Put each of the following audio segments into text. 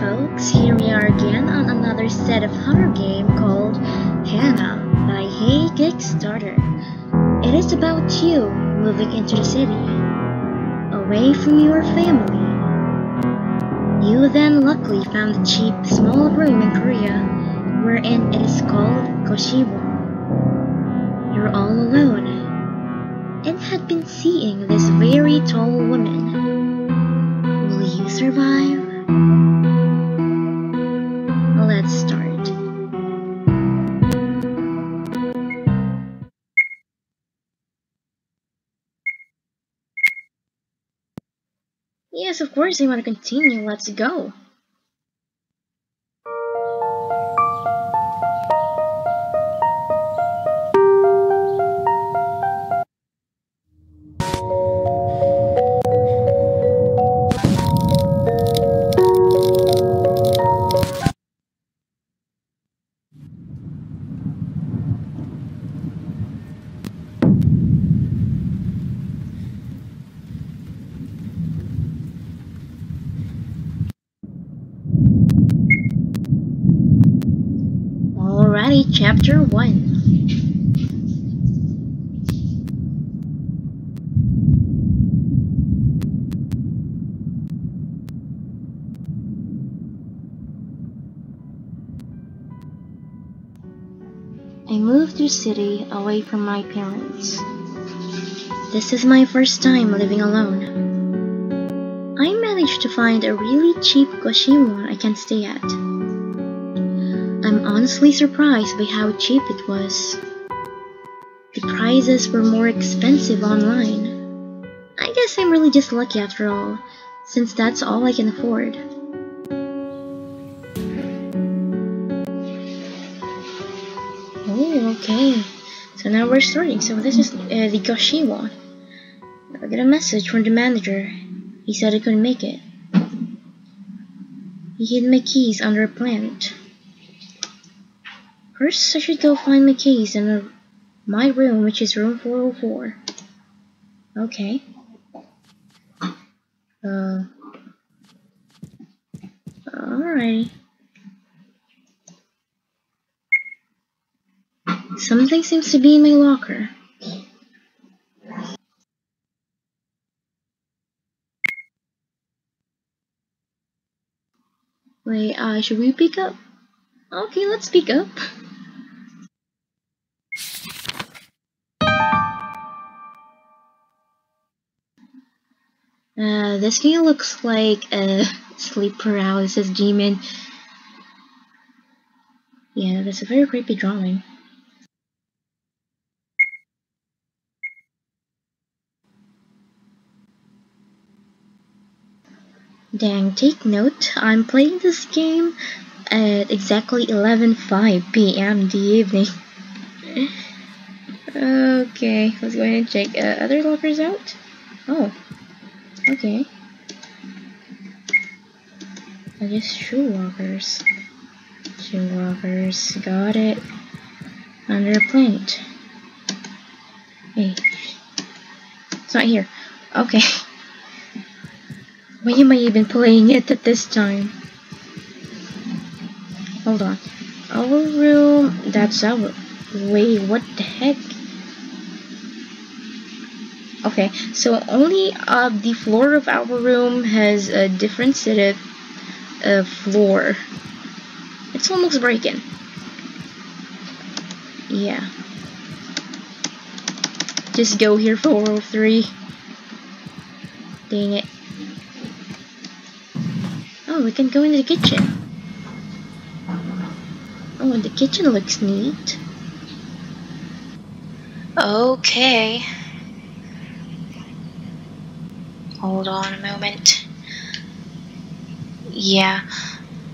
Folks, here we are again on another set of horror game called HANA by Hey Kickstarter. It is about you moving into the city, away from your family. You then luckily found a cheap small room in Korea wherein it is called Goshiwon. You're all alone and had been seeing this very tall woman. Will you survive? Let's start. Yes, of course I want to continue. Let's go. I moved to city away from my parents. This is my first time living alone. I managed to find a really cheap Goshiwon I can stay at. I'm honestly surprised by how cheap it was. The prices were more expensive online. I guess I'm really just lucky after all, since that's all I can afford. Okay. So now we're starting. So this is uh, the Goshiwon. I got a message from the manager. He said I couldn't make it. He hid my keys under a plant. First, I should go find my keys in my room, which is room 404. Okay. Uh. Alrighty. Something seems to be in my locker. Wait, uh, should we pick up? Okay, let's pick up. Uh, this guy looks like a sleep paralysis demon. Yeah, that's a very creepy drawing. Dang, take note, I'm playing this game at exactly 11.05 p.m. the evening. okay, let's go ahead and check uh, other lockers out. Oh, okay. I guess shoe lockers. Shoe lockers, got it. Under a plant. Hey, it's not here. Okay. Why am I even playing it at this time? Hold on. Our room, that's our... Wait, what the heck? Okay, so only uh, the floor of our room has a different set of uh, floor. It's almost breaking. Yeah. Just go here 403. Dang it. We can go into the kitchen. Oh, the kitchen looks neat. Okay. Hold on a moment. Yeah.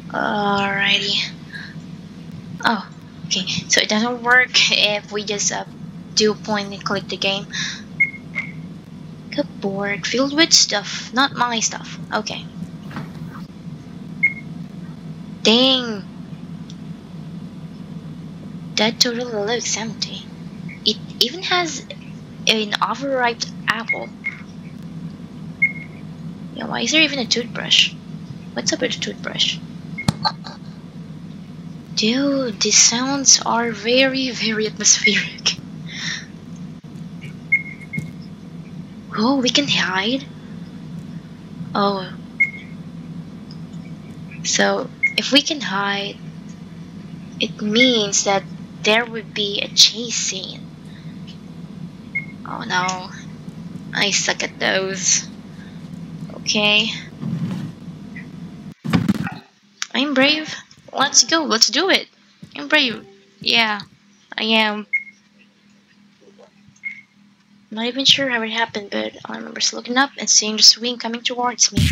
Alrighty. Oh, okay. So it doesn't work if we just uh, do point and click the game. Cupboard filled with stuff, not my stuff. Okay. Dang. That totally looks empty. It even has an overripe apple. Yeah, why is there even a toothbrush? What's up with the toothbrush? Dude, these sounds are very, very atmospheric. Oh, we can hide? Oh. So, if we can hide, it means that there would be a chase scene. Oh no. I suck at those. Okay. I'm brave. Let's go. Let's do it. I'm brave. Yeah, I am. Not even sure how it happened, but I remember looking up and seeing the swing coming towards me.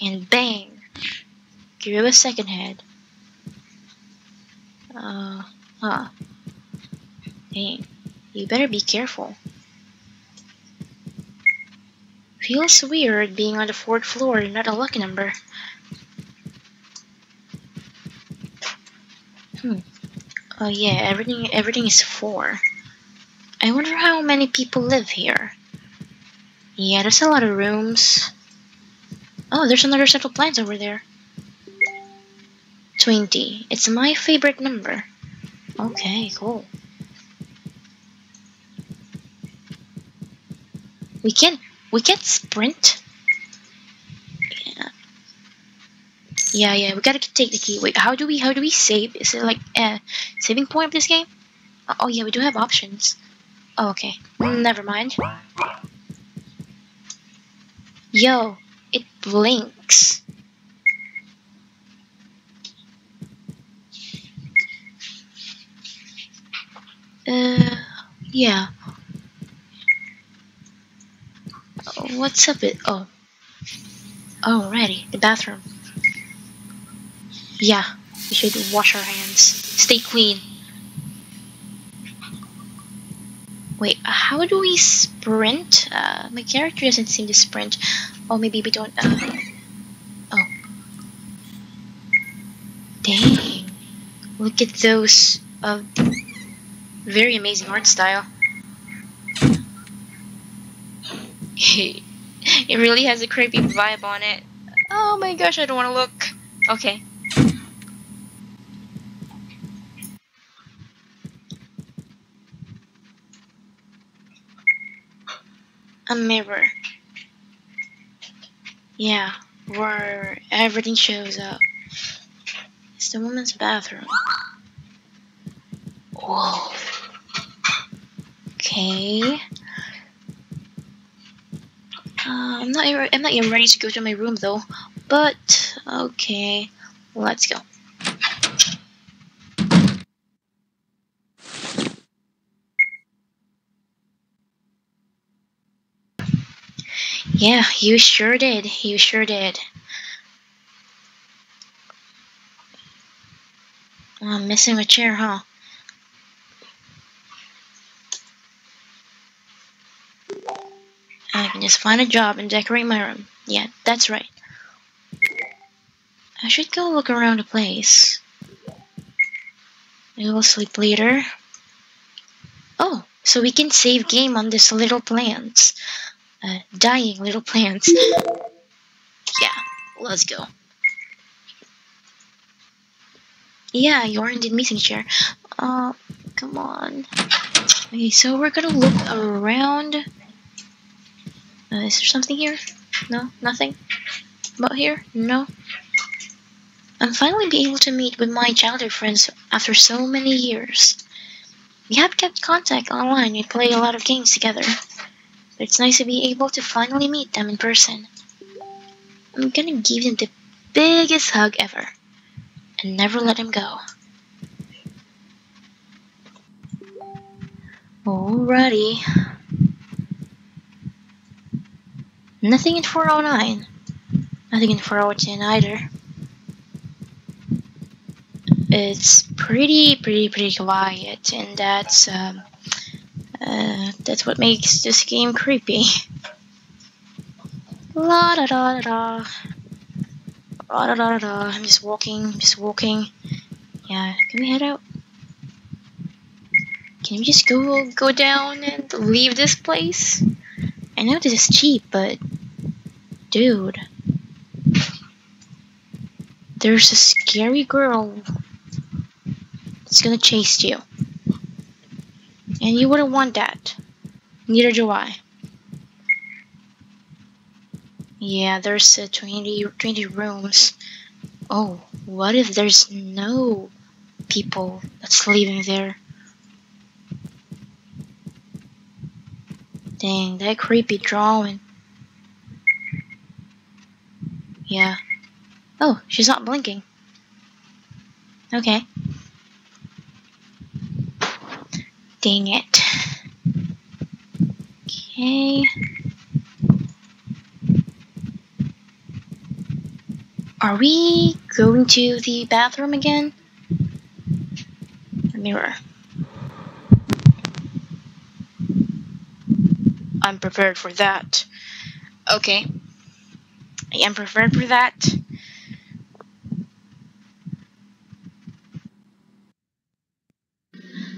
And bang! Grew a second head. Uh, huh. Dang. You better be careful. Feels weird being on the fourth floor, not a lucky number. Hmm. Oh yeah, everything everything is four. I wonder how many people live here. Yeah, there's a lot of rooms. Oh, there's another set of plants over there. 20. It's my favorite number. Okay, cool. We can't we can't sprint. Yeah. Yeah, yeah, we gotta take the key. Wait, how do we how do we save? Is it like a saving point of this game? Uh, oh yeah, we do have options. Oh, okay. Mm, never mind. Yo, it blinks. Uh, yeah. What's up it? Oh. Alrighty, the bathroom. Yeah, we should wash our hands. Stay clean. Wait, how do we sprint? Uh, my character doesn't seem to sprint. Oh, maybe we don't. Uh, oh. Dang. Look at those. Uh, very amazing art style. it really has a creepy vibe on it. Oh my gosh, I don't want to look. Okay. a mirror. Yeah, where everything shows up. It's the woman's bathroom. Whoa. Okay. Uh, I'm not. I'm not even ready to go to my room though. But okay, let's go. Yeah, you sure did. You sure did. I'm missing a chair, huh? I can just find a job and decorate my room. Yeah, that's right. I should go look around the place. I will sleep later. Oh, so we can save game on this little plants uh, dying little plants. Yeah, let's go. Yeah, you're in the missing chair. Uh, come on. Okay, so we're gonna look around. Uh, is there something here? No, nothing? About here? No. I'm finally be able to meet with my childhood friends after so many years. We have kept contact online and play a lot of games together. but It's nice to be able to finally meet them in person. I'm gonna give them the biggest hug ever and never let them go. Alrighty. Nothing in 409. Nothing in 410 either. It's pretty, pretty, pretty quiet, and that's um, uh, that's what makes this game creepy. La da da da da. La da da da da. I'm just walking, just walking. Yeah, can we head out? Can we just go go down and leave this place? I know this is cheap, but dude. There's a scary girl that's gonna chase you. And you wouldn't want that. Neither do I. Yeah, there's uh, 20, 20 rooms. Oh, what if there's no people that's living there? Dang, that creepy drawing. Yeah. Oh, she's not blinking. Okay. Dang it. Okay. Are we going to the bathroom again? The mirror. I'm prepared for that. Okay. I am prepared for that.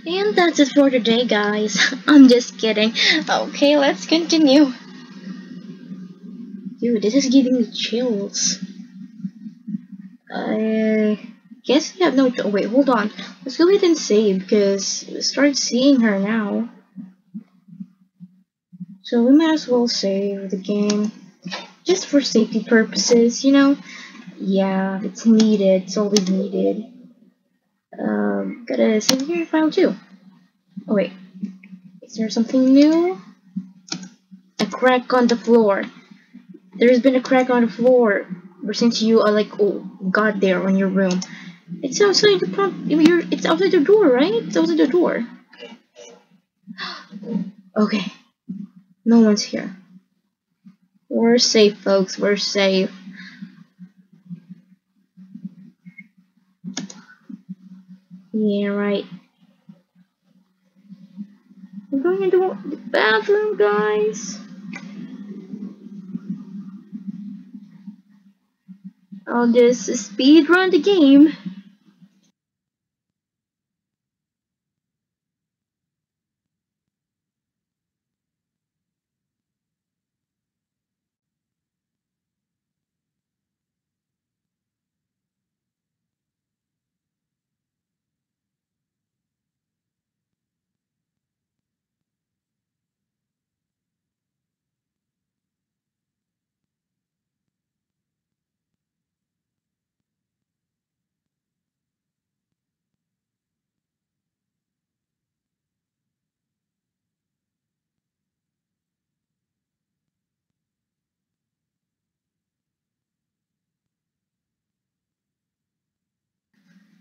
And that's it for today, guys. I'm just kidding. Okay, let's continue. Dude, this is giving me chills. I guess we have no. Oh, wait, hold on. Let's go ahead and save because we start seeing her now. So we might as well save the game just for safety purposes, you know. Yeah, it's needed. It's always needed. Um, gotta save your file too. Oh wait, is there something new? A crack on the floor. There's been a crack on the floor since you uh, like oh got there on your room. It's outside the. You're, it's outside the door, right? It's outside the door. okay, no one's here. We're safe, folks. We're safe. Yeah, right. We're going into the bathroom, guys. I'll just speed run the game.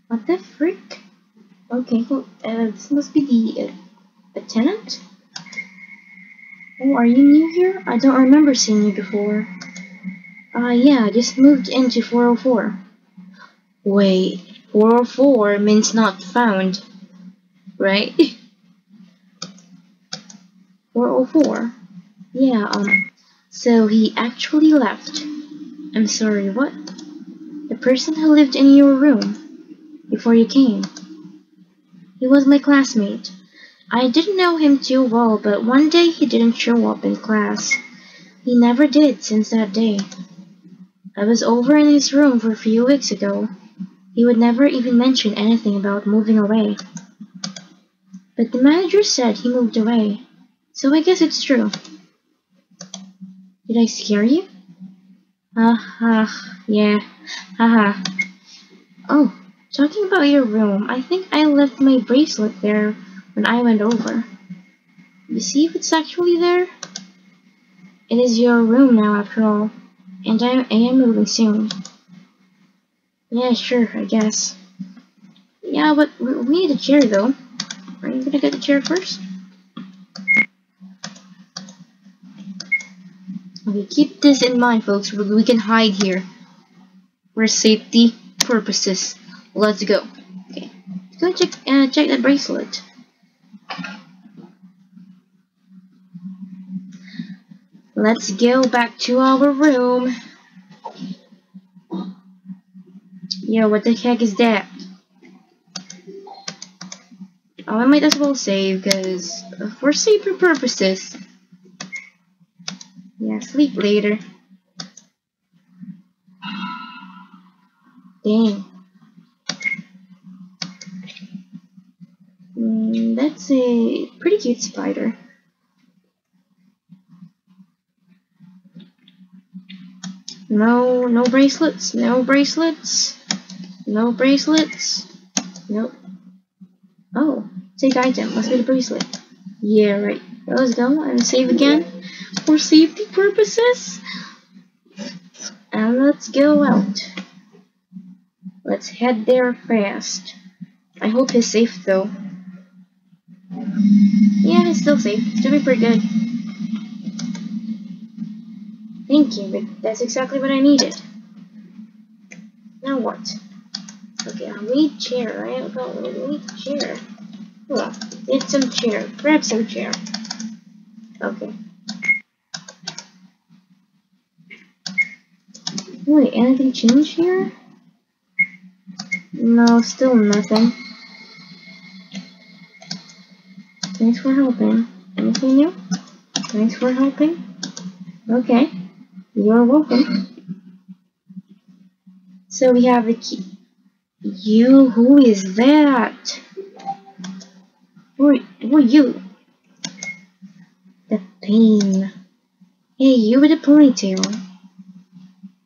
What the frick? Okay, well, uh, this must be the uh, tenant. Oh, are you new here? I don't remember seeing you before. Uh, yeah, I just moved into 404. Wait, 404 means not found, right? 404? Yeah, um, so he actually left. I'm sorry, what? The person who lived in your room before you came. He was my classmate. I didn't know him too well, but one day he didn't show up in class. He never did since that day. I was over in his room for a few weeks ago. He would never even mention anything about moving away. But the manager said he moved away, so I guess it's true. Did I scare you? Ah, uh, uh, yeah, haha. Oh, Talking about your room, I think I left my bracelet there when I went over. You see if it's actually there? It is your room now after all, and I, am moving soon. Yeah, sure, I guess. Yeah, but we, we need a chair though. Are you gonna get the chair first? Okay, keep this in mind folks, we can hide here. For safety purposes. Let's go. Okay, let's go check uh, check that bracelet. Let's go back to our room. Yo, what the heck is that? Oh, I might as well save, because for safety purposes. Yeah, sleep later. Dang. That's a pretty cute spider. No, no bracelets, no bracelets, no bracelets, nope. Oh, take item, let's be the bracelet. Yeah, right. Let's go and save again for safety purposes. And let's go out. Let's head there fast. I hope he's safe though. Yeah, it's still safe. Still be pretty good. Thank you, but that's exactly what I needed. Now what? Okay, I'll need chair, right? I'll need chair. Well, need some chair. Grab some chair. Okay. Wait, anything change here? No, still nothing. Thanks for helping. Anything new? Thanks for helping. Okay. You're welcome. So we have a key. You, who is that? Who, who are you? The pain. Hey, you with the ponytail.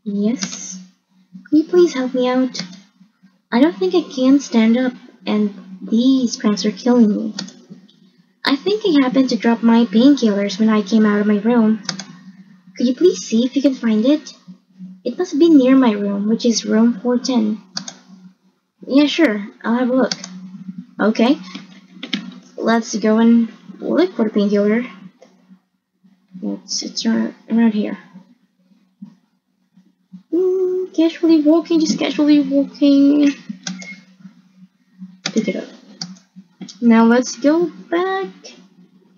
Yes? Can you please help me out? I don't think I can stand up, and these cramps are killing me. I think I happened to drop my painkillers when I came out of my room. Could you please see if you can find it? It must be near my room, which is room 410. Yeah, sure. I'll have a look. Okay. Let's go and look for the painkiller. It's, it's around, around here. Mm, casually walking, just casually walking. Pick it up. Now let's go back.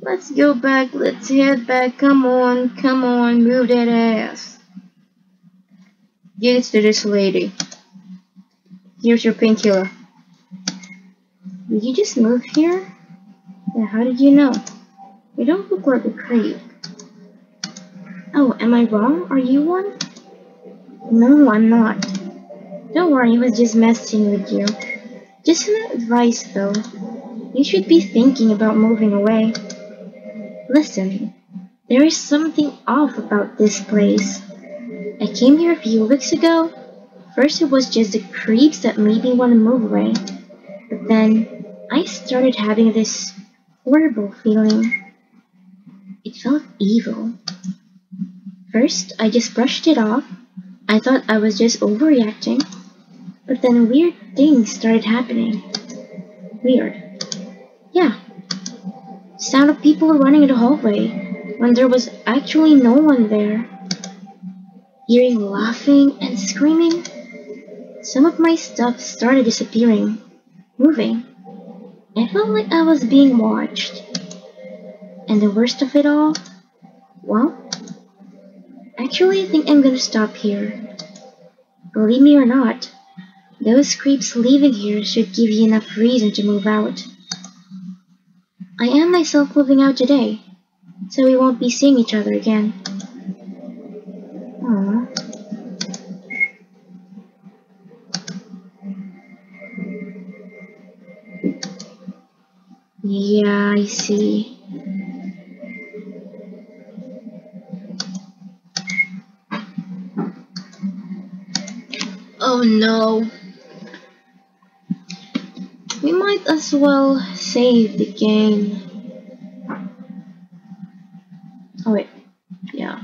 Let's go back. Let's head back. Come on. Come on. Move that ass. Get it to this lady. Here's your painkiller. Did you just move here? Yeah, how did you know? You don't look like a creep. Oh, am I wrong? Are you one? No, I'm not. Don't worry, I was just messing with you. Just an advice though. You should be thinking about moving away. Listen, there is something off about this place. I came here a few weeks ago. First it was just the creeps that made me want to move away. But then I started having this horrible feeling. It felt evil. First, I just brushed it off. I thought I was just overreacting. But then weird things started happening. Weird. Yeah. Sound of people running in the hallway when there was actually no one there. Hearing laughing and screaming. Some of my stuff started disappearing, moving. I felt like I was being watched. And the worst of it all, well, actually I think I'm gonna stop here. Believe me or not, those creeps leaving here should give you enough reason to move out. I am myself moving out today, so we won't be seeing each other again. Aww. Yeah, I see. Oh no. We might as well save the game. Oh wait, yeah.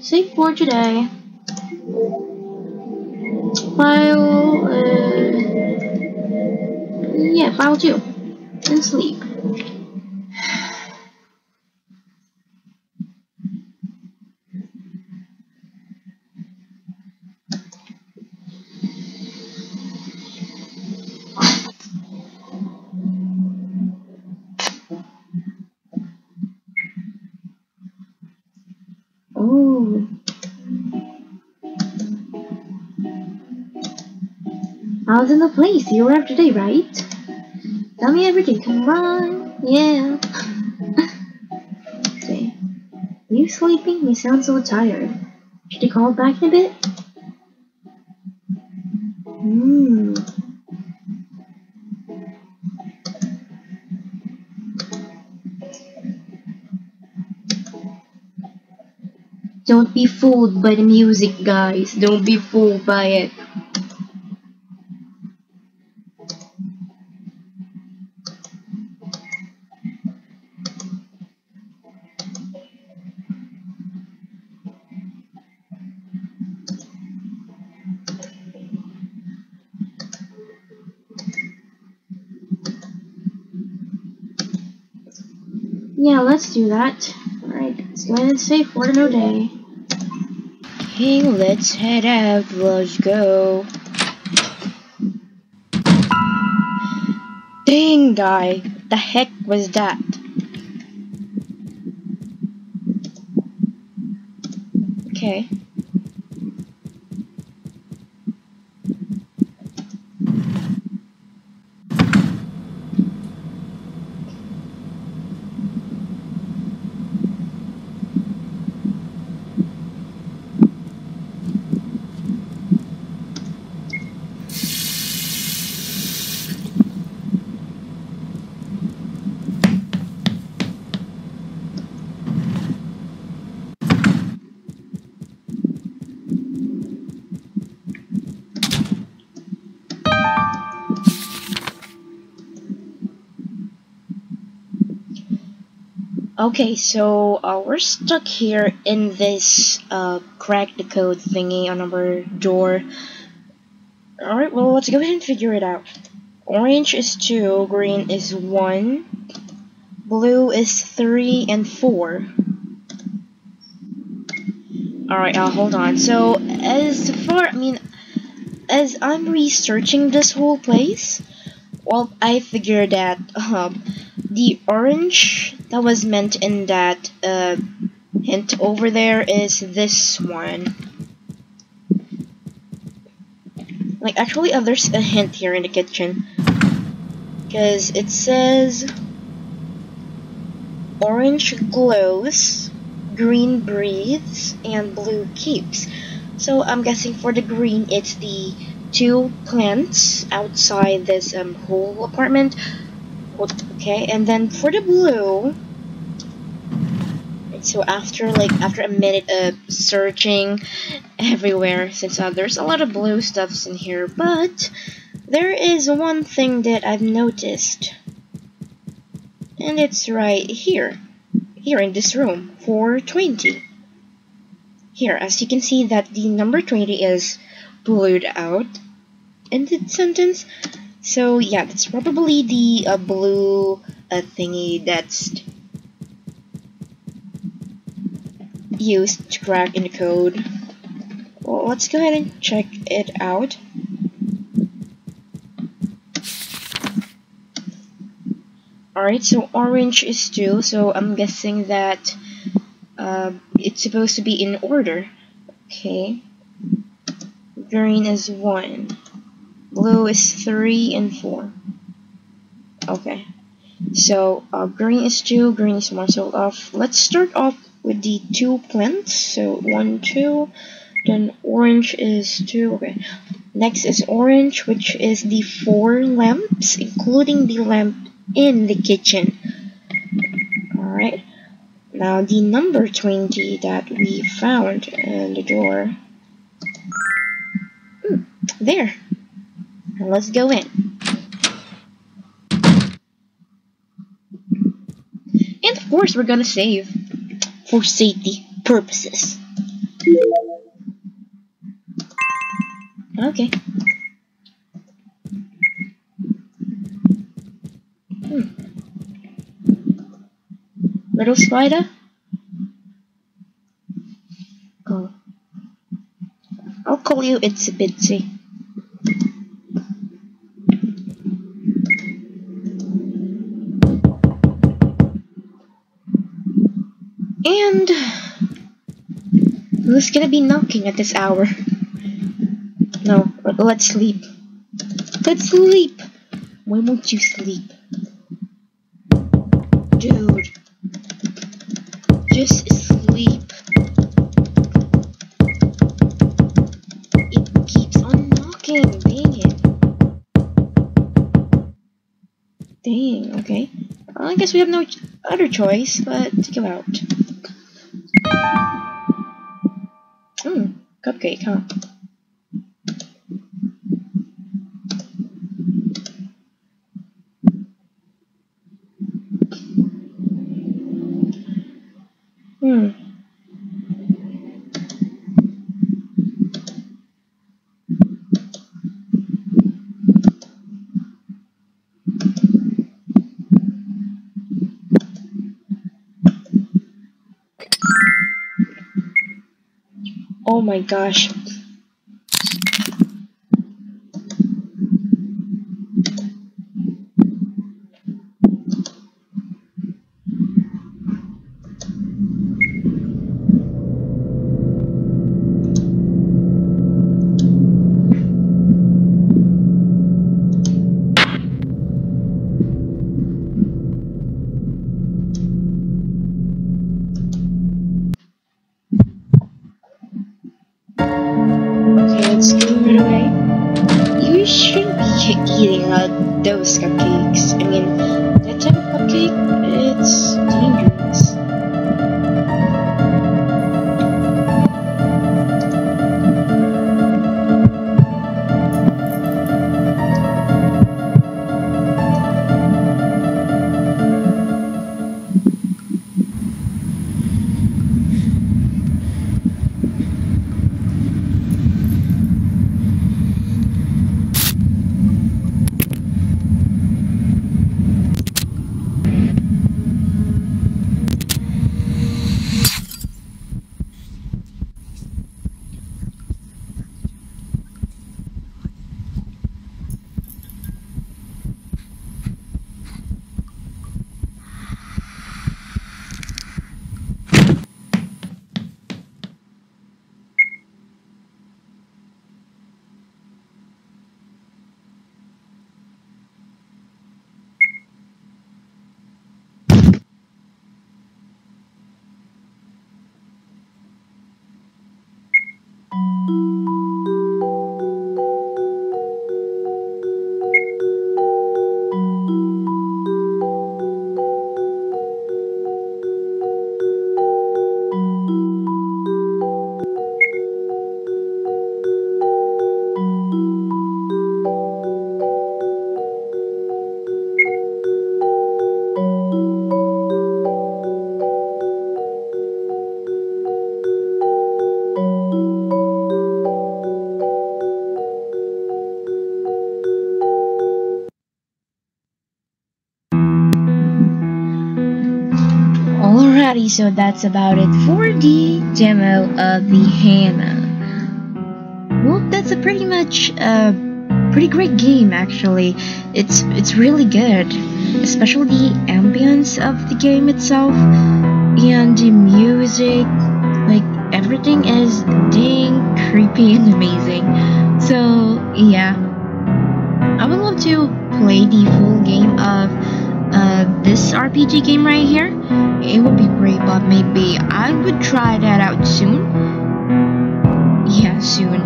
Save for today. File, uh, yeah, file two, and sleep. You after today, right? Tell me everything, come on, yeah. okay. You sleeping? You sound so tired. Should I call back in a bit? Hmm. Don't be fooled by the music, guys. Don't be fooled by it. Yeah, let's do that. Alright, let's go ahead and save for no day. Okay, let's head out. Let's go. Dang, guy. The heck was that? Okay. Okay, so uh, we're stuck here in this uh, crack the code thingy on our door. Alright, well, let's go ahead and figure it out. Orange is 2, green is 1, blue is 3, and 4. Alright, uh, hold on. So, as far, I mean, as I'm researching this whole place, well, I figured that, um, the orange that was meant in that uh, hint over there is this one. Like, actually, uh, there's a hint here in the kitchen. Because it says orange glows, green breathes, and blue keeps. So I'm guessing for the green, it's the two plants outside this um, whole apartment. Okay, and then for the blue, so after like after a minute of searching everywhere, since uh, there's a lot of blue stuffs in here, but there is one thing that I've noticed, and it's right here, here in this room, 420. Here, as you can see that the number 20 is blued out the sentence, so yeah, that's probably the uh, blue uh, thingy that's used to crack in the code. Well, let's go ahead and check it out. Alright, so orange is 2, so I'm guessing that uh, it's supposed to be in order. Okay. Green is 1. Blue is 3 and 4. Okay. So uh, green is 2, green is 1. So uh, let's start off with the two plants. So 1, 2. Then orange is 2. Okay. Next is orange, which is the 4 lamps, including the lamp in the kitchen. Alright. Now the number 20 that we found in the door. Hmm, there. Now let's go in. And of course, we're gonna save for safety purposes. Okay. Hmm. Little spider? Oh. I'll call you It's Itsy Bitsy. And who's gonna be knocking at this hour? No, let's sleep. Let's sleep! When won't you sleep? Dude. Just sleep. It keeps on knocking, dang it. Dang, okay. Well, I guess we have no other choice but to go out. Hmm, cupcake, huh? Oh my gosh. So that's about it for the demo of the HANA. Well, that's a pretty much a pretty great game actually. It's it's really good, especially the ambience of the game itself and the music. Like everything is dang creepy and amazing. So yeah, I would love to play the full game of uh, this RPG game right here. It would be great, but maybe I would try that out soon. Yeah, soon.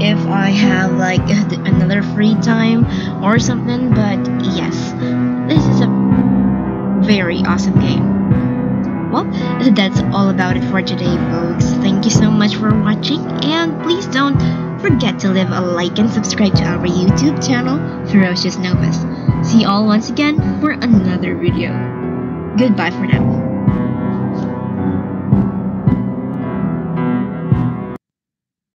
If I have like another free time or something, but yes, this is a very awesome game. Well, that's all about it for today, folks. Thank you so much for watching, and please don't forget to leave a like and subscribe to our YouTube channel, Ferocious Novice. See all once again for another video. Goodbye for now.